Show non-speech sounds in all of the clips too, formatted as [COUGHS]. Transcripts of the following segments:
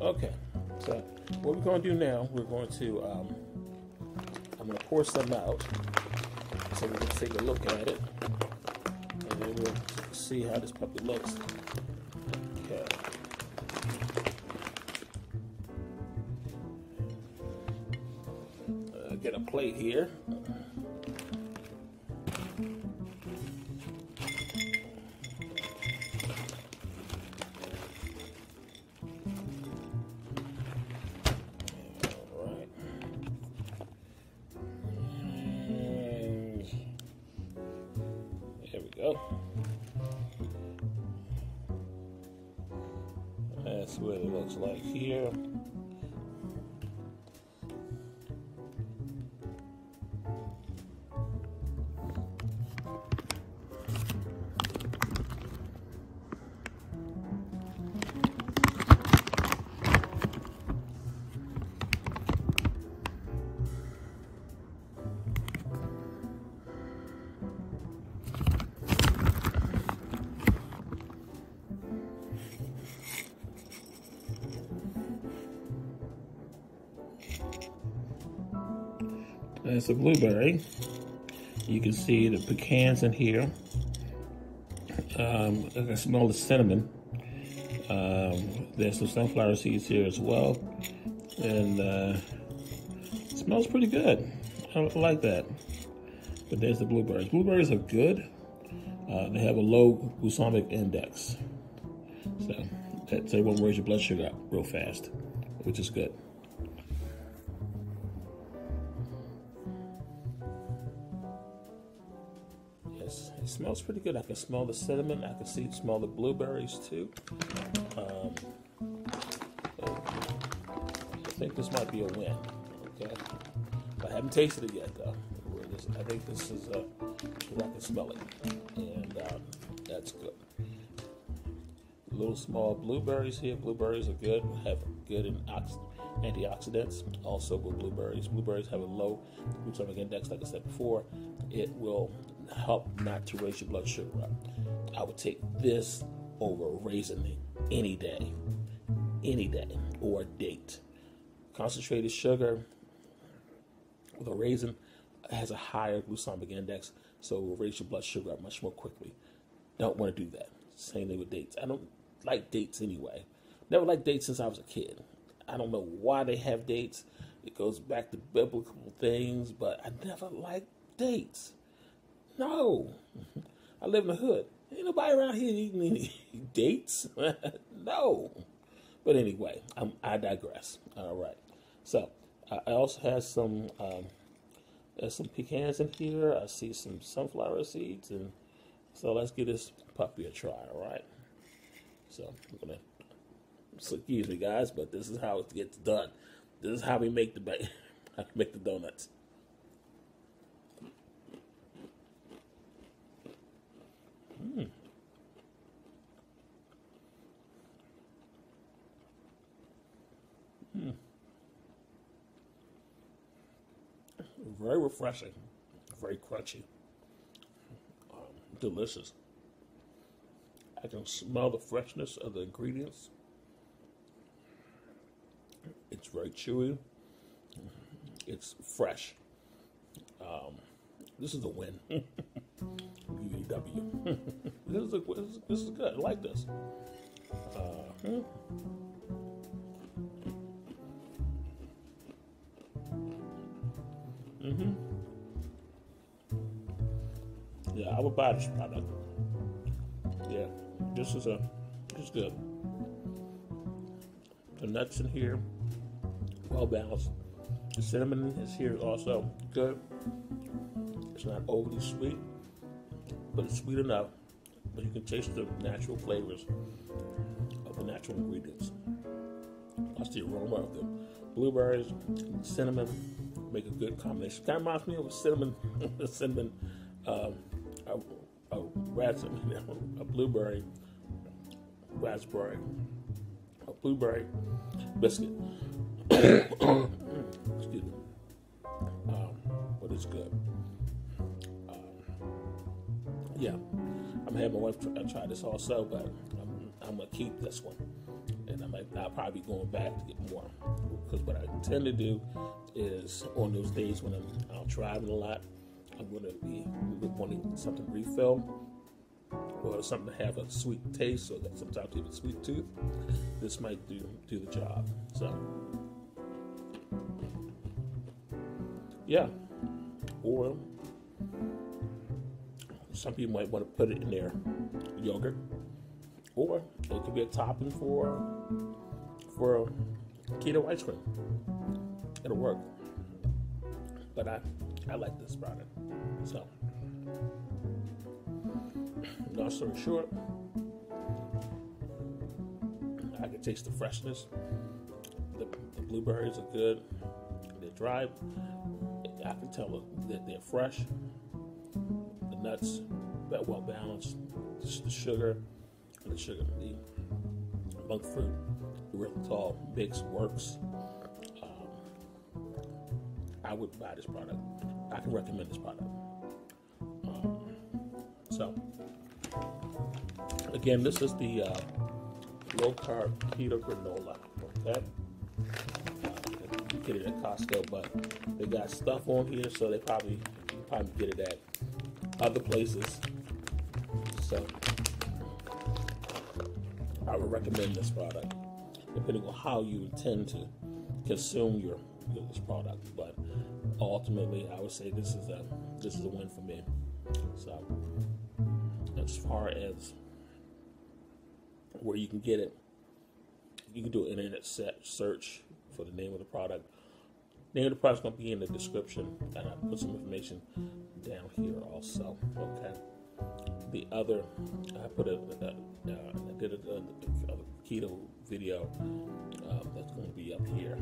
Okay, so what we're going to do now, we're going to, um, I'm going to pour some out so we can take a look at it. And then we'll see how this puppy looks. Okay. Uh, get a plate here. That's what it looks like here. That's a blueberry. You can see the pecans in here. Um, I can smell the cinnamon. Um, there's some sunflower seeds here as well. And uh, smells pretty good. I like that. But there's the blueberries. Blueberries are good. Uh, they have a low glycemic index. So, that, so they won't raise your blood sugar up real fast, which is good. Smells pretty good. I can smell the cinnamon. I can see smell the blueberries too. Um, I think this might be a win. Okay, I haven't tasted it yet though. I think this is uh, 'cause I can smell it, and um, that's good. Little small blueberries here. Blueberries are good. Have good in ox- antioxidants. Also with blueberries. Blueberries have a low glycemic index, like I said before. It will help not to raise your blood sugar up. I would take this over raisin any day, any day, or date. Concentrated sugar with a raisin has a higher glycemic index, so it will raise your blood sugar up much more quickly. Don't want to do that. Same thing with dates. I don't like dates anyway. Never liked dates since I was a kid. I don't know why they have dates. It goes back to biblical things, but I never liked dates. No. [LAUGHS] I live in the hood. Ain't nobody around here eating any [LAUGHS] dates. [LAUGHS] no. But anyway, I'm, I digress. All right. So I also have some um, there's some pecans in here. I see some sunflower seeds, and so let's give this puppy a try. All right. So I'm gonna excuse me, guys, but this is how it gets done. This is how we make the make the donuts. Very refreshing, very crunchy, um, delicious. I can smell the freshness of the ingredients. It's very chewy. It's fresh. Um, this is a win. [LAUGHS] UAW. [LAUGHS] this, is a, this, is, this is good. I like this. Uh, Mm-hmm. Yeah, I would buy this product. Yeah, this is a this is good. The nuts in here, well balanced. The cinnamon is here also good. It's not overly sweet, but it's sweet enough. But you can taste the natural flavors of the natural ingredients. That's the aroma of the blueberries, cinnamon, make a good combination. Kind of reminds me of cinnamon, [LAUGHS] cinnamon, um, a, a raspberry, [LAUGHS] a blueberry, raspberry, a blueberry biscuit. [COUGHS] Excuse me. Um, but it's good. Um, yeah, I'm have my wife try, try this also, but I'm, I'm gonna keep this one. And I might I'll probably be going back to get more because what I tend to do is on those days when I'm out driving a lot, I'm going to be wanting something refilled or something to have a sweet taste or that sometimes a sweet tooth. This might do do the job. So yeah, or some people might want to put it in their yogurt, or it could be a topping for for keto ice cream. It'll work. But I I like this product. So long story short, I can taste the freshness. The, the blueberries are good. They're dry. I can tell that they're fresh. The nuts, that well balanced. Just The sugar, and the sugar, the monk fruit, the tall, mix works. Um, I would buy this product. I can recommend this product. Um, so, again, this is the uh, low carb keto granola. Okay, uh, you get it at Costco, but they got stuff on here, so they probably you probably get it at other places. So, I would recommend this product, depending on how you intend to consume your, this product. But ultimately, I would say this is a this is a win for me. So, as far as where you can get it, you can do an internet search for the name of the product. Name of the product's gonna be in the description, and I put some information down here also. Okay. The other, I put a, a, a did a, a, keto video um, that's going to be up here,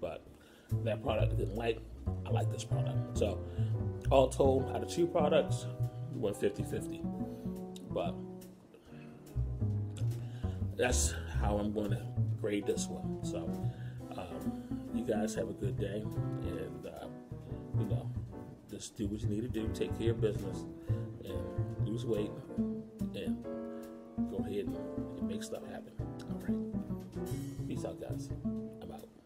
but that product I didn't like. I like this product. So, all told, out of two products, we went 50 50. But that's how I'm going to grade this one. So, um, you guys have a good day, and uh, you know, just do what you need to do. Take care of business, and lose weight, and go ahead and, and make stuff happen. All right. Peace out, guys. I'm out.